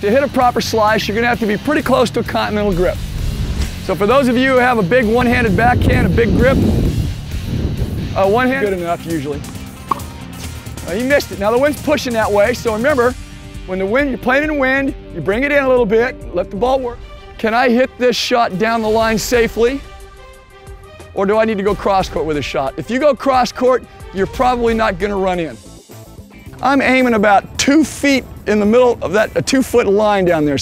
To hit a proper slice, you're gonna have to be pretty close to a continental grip. So for those of you who have a big one-handed backhand, a big grip, uh, one hand good enough usually. Uh, you missed it. Now the wind's pushing that way, so remember, when the wind, you're playing in wind, you bring it in a little bit, let the ball work. Can I hit this shot down the line safely? Or do I need to go cross court with a shot? If you go cross court, you're probably not gonna run in. I'm aiming about two feet in the middle of that a two foot line down there.